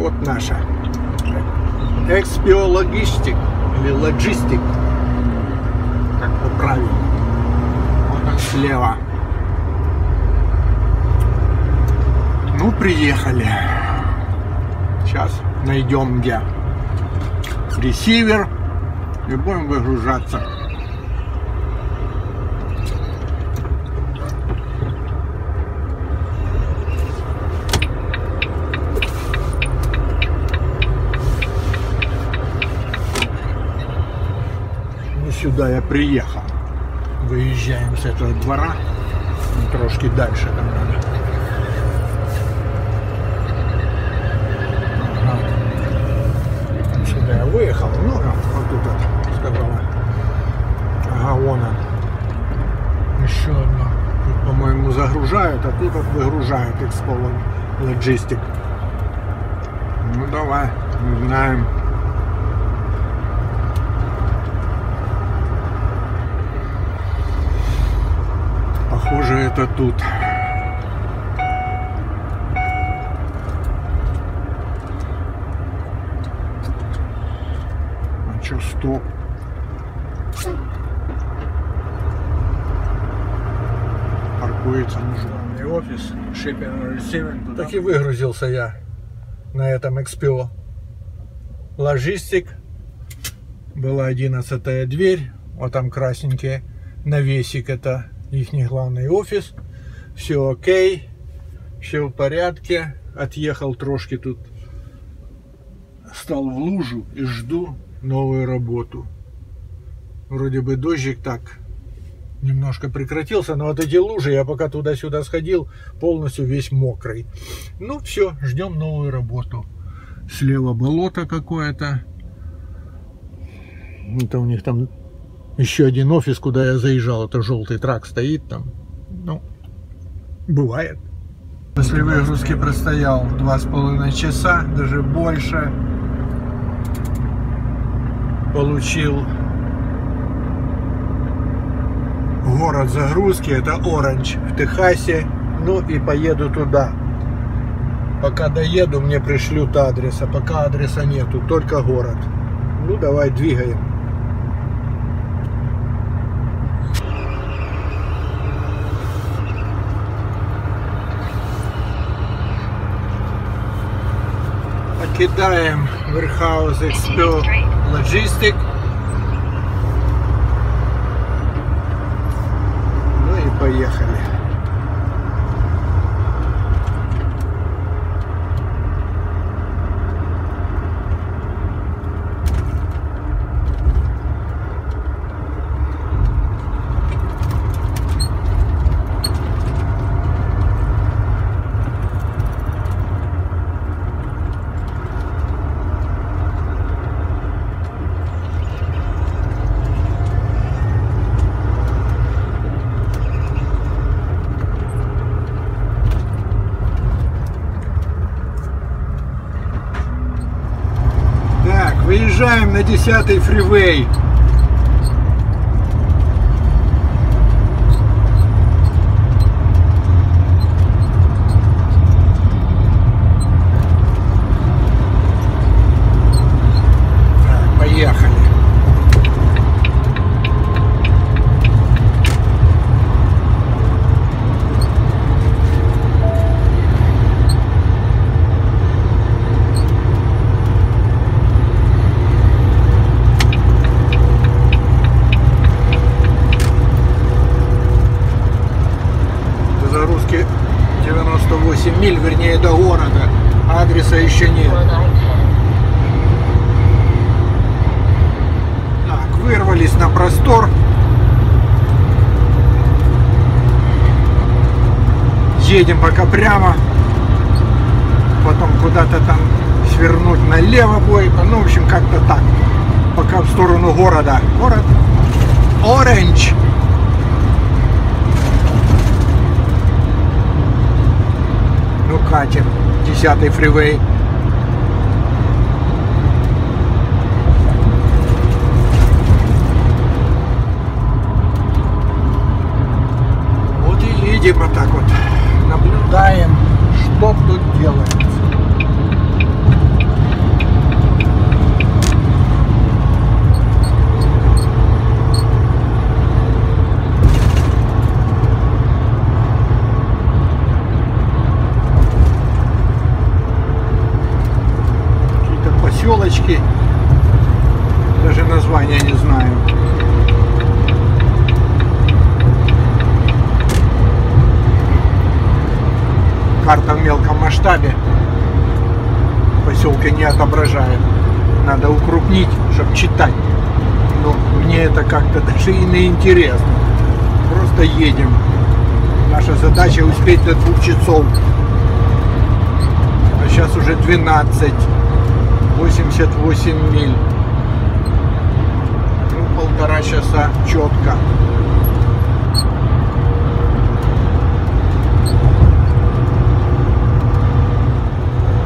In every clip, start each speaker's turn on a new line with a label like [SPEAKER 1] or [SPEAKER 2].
[SPEAKER 1] Вот наша. Экспиологистик или логистик. Как бы правильно. Вот он слева. Ну, приехали. Сейчас найдем где ресивер и будем выгружаться. Ну, сюда я приехал. Выезжаем с этого двора. Ну, Трошки дальше там надо. Сюда я выехал. Ну, а, вот тут вот, сказала. Ага, вон он. Еще одно. По-моему, загружают, а тут вот выгружают Expo Logistic. Ну, давай, узнаем. Это тут. А чё, стоп? Паркуется. И офис, shipping. Так и выгрузился я на этом XPO. Логистик. Была одиннадцатая дверь. Вот там красненькие навесик. Это их главный офис. Все окей. Все в порядке. Отъехал трошки тут. Стал в лужу и жду новую работу. Вроде бы дождик так немножко прекратился, но вот эти лужи, я пока туда-сюда сходил, полностью весь мокрый. Ну все, ждем новую работу. Слева болото какое-то. Это у них там еще один офис, куда я заезжал. Это желтый трак стоит там. Ну, бывает. После выгрузки простоял два с половиной часа, даже больше. Получил город загрузки, это Оранж в Техасе. Ну и поеду туда. Пока доеду, мне пришлют адрес, а пока адреса нету, только город. Ну давай двигаем. Покидаем Warehouse Expo Logistic. Выезжаем на 10 фривей. Так, поехали. До загрузки 98 миль, вернее до города. Адреса еще нет. Так, вырвались на простор. Едем пока прямо. Потом куда-то там свернуть налево будет. Ну, в общем, как-то так. Пока в сторону города. Город Оранж. Катим. 10 фривей. Вот и едем вот так вот. Наблюдаем, что тут делается. Селочки. Даже названия не знаю. Карта в мелком масштабе поселка не отображает. Надо укрупнить, чтобы читать. Но мне это как-то даже и не интересно. Просто едем. Наша задача успеть до двух часов. А сейчас уже 12. 88 миль. Ну, полтора часа четко.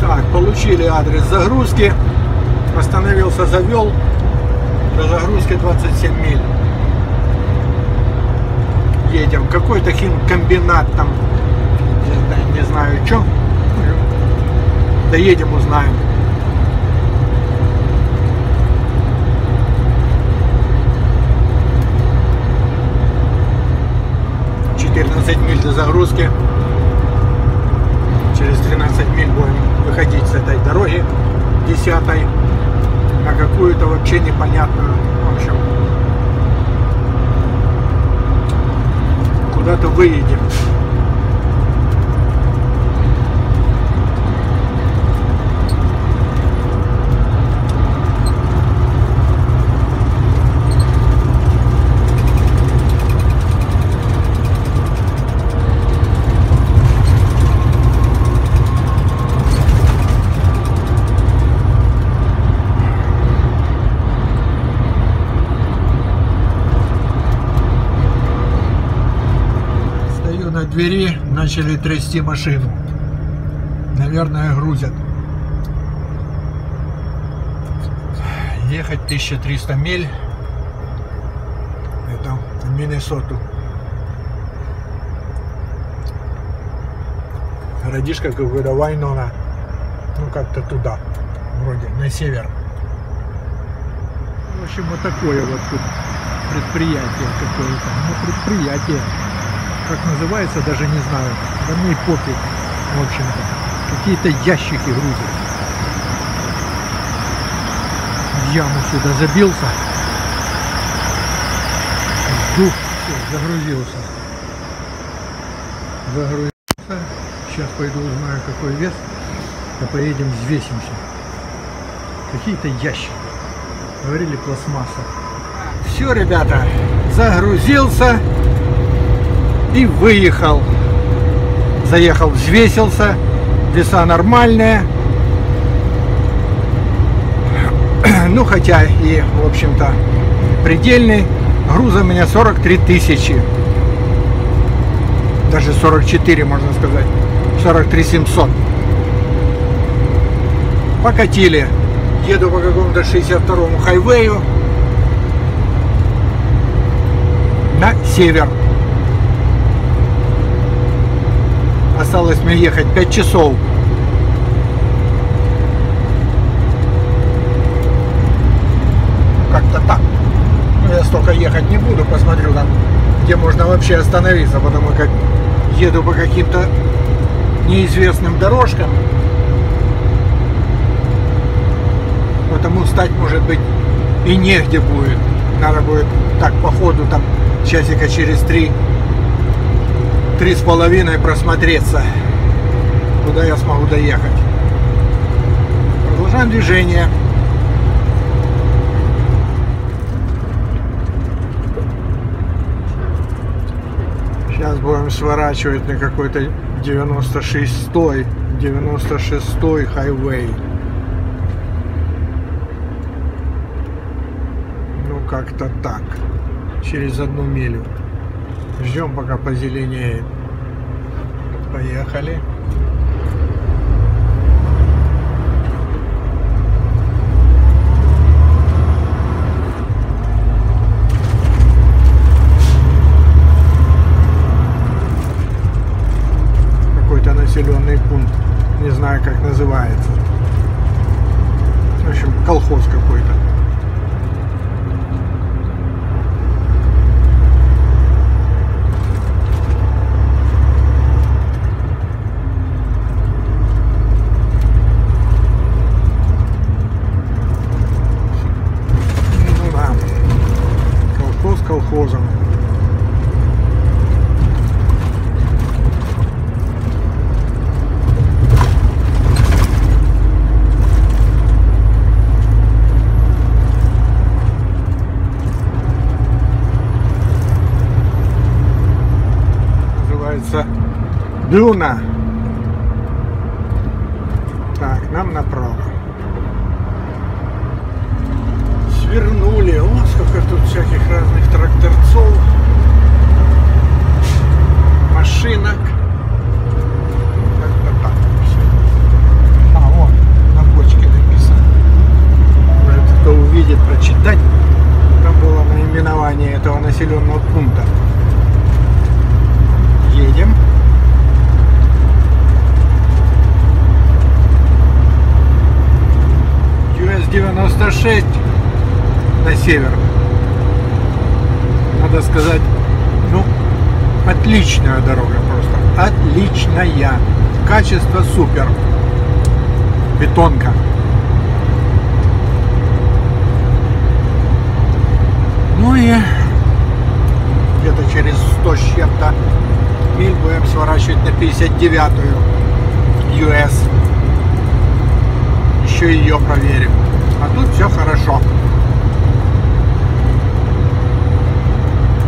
[SPEAKER 1] Так, получили адрес загрузки. Остановился, завел. До загрузки 27 миль. Едем. Какой-то химкомбинат там. Не знаю, не знаю что. Доедем, узнаем. Четырнадцать миль до загрузки. Через 13 миль будем выходить с этой дороги десятой на какую-то вообще непонятную, в общем, куда-то выедем. Стою на двери, начали трясти машину. Наверное, грузят. Ехать 1300 миль. Это в Миннесоту. Городишко какой-то Вайнона. Ну, как-то туда. Вроде, на север. В общем, вот такое вот тут предприятие какое-то. Ну, предприятие. Как называется, даже не знаю. Да мне и пофиг, в общем-то. Какие-то ящики грузят. В яму сюда забился. Жду. Всё, загрузился. Загрузился. Сейчас пойду узнаю, какой вес. А поедем взвесимся. Какие-то ящики. Говорили пластмасса. Все, ребята, загрузился и выехал. Заехал, взвесился. Веса нормальные. Ну, хотя и, в общем-то, предельный. Груза у меня 43 тысячи. Даже 44, можно сказать. 43 700. Покатили. Еду по какому-то 62-му хайвею. На север. Осталось мне ехать 5 часов. Как-то так. Но я столько ехать не буду. Посмотрю там, где можно вообще остановиться. Потому как еду по каким-то неизвестным дорожкам. Потому стать может быть и негде будет. Надо будет так по ходу там часика через три три с половиной просмотреться, куда я смогу доехать. Продолжаем движение. Сейчас будем сворачивать на какой-то 96-й, 96-й хайвей. Ну, как-то так. Через одну милю. Ждем, пока позеленеет. Поехали. Какой-то населенный пункт. Не знаю, как называется. В общем, колхоз какой-то. Дюна. Так, нам направо. Свернули. О, сколько тут всяких разных тракторцов, машинок. Все. А, кто увидит, прочитать. Там было наименование этого населенного пункта. Едем. US-96 на север. Надо сказать, ну, отличная дорога просто. Отличная. Качество супер. Бетонка. Ну и где-то через 100 с чем-то миль будем сворачивать на 59-ю US. Еще ее проверим. А тут все хорошо.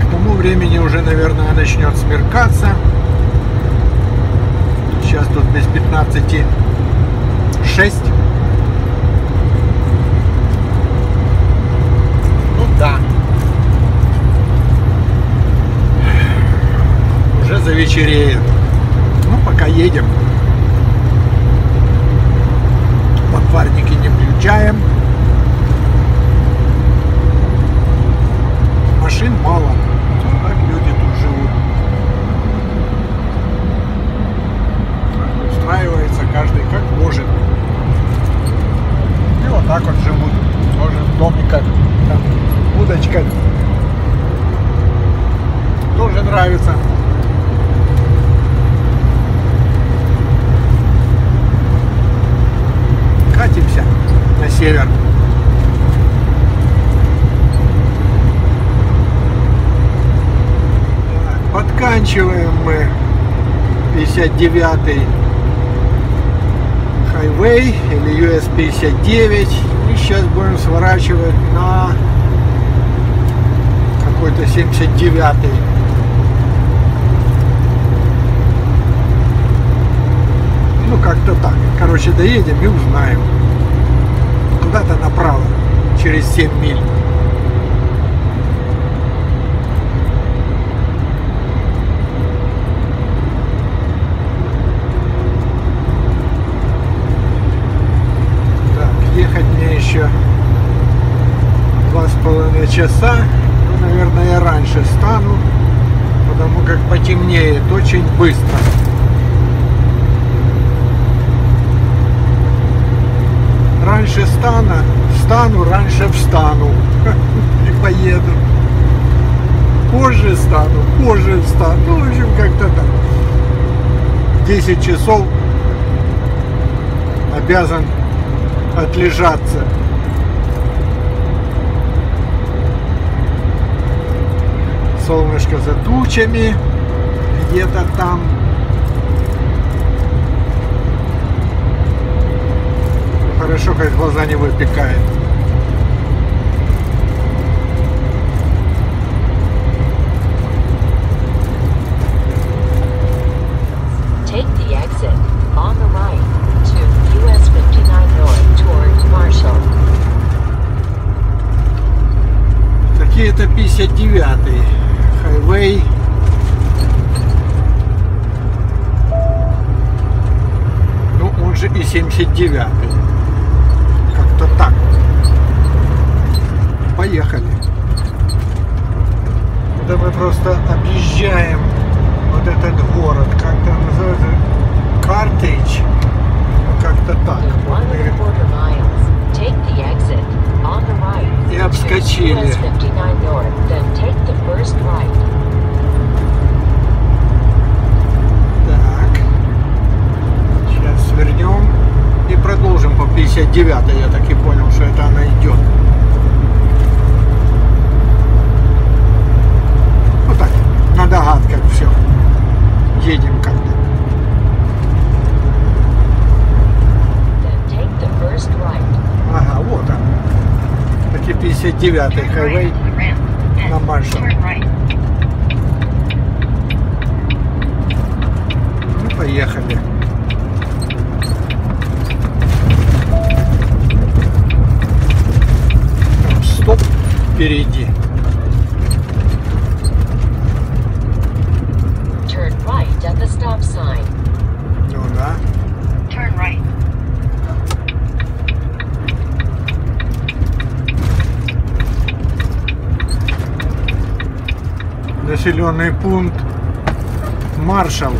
[SPEAKER 1] К тому времени уже, наверное, начнет смеркаться. Сейчас тут без 15 6. Ну да. Уже завечереет. Ну, пока едем. Подварники не включаем. Машин мало. Так люди тут живут. Устраивается каждый как может. И вот так вот живут. Тоже в домиках. Там удочка. Тоже нравится. Катимся на север. Подканчиваем мы 59-й хайвей или US 59 и сейчас будем сворачивать на какой-то 79-й ну как-то так. Короче доедем и узнаем. Куда-то направо через 7 миль Так, ехать мне еще два с половиной часа. Ну, наверное, я раньше стану, потому как потемнеет очень быстро. Раньше стана, встану, раньше встану и поеду. Позже стану, позже встану. Ну, в общем, как-то так. 10 часов обязан отлежаться. Солнышко за тучами, где-то там. Хорошо, как глаза не выпекает. 79 как-то так. Поехали. Это мы просто объезжаем вот этот город. Как-то называется? Картейдж как-то так. И обскочили. Так. Сейчас вернем продолжим по 59 Я так и понял, что это она идет. Вот так, на догадках все. Едем как-то. Ага, вот он. Таки 59-й хайвей на Маршал. Поехали. Стоп впереди.
[SPEAKER 2] Turn right at the stop sign.
[SPEAKER 1] Ну да.
[SPEAKER 2] Turn right.
[SPEAKER 1] Населенный пункт Маршал.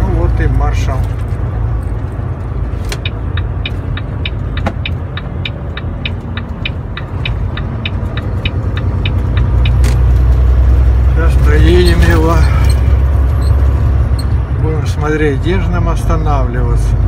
[SPEAKER 1] Ну вот и Маршал. Сейчас проедем его. Будем смотреть, где же нам останавливаться.